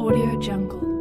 Audio Jungle.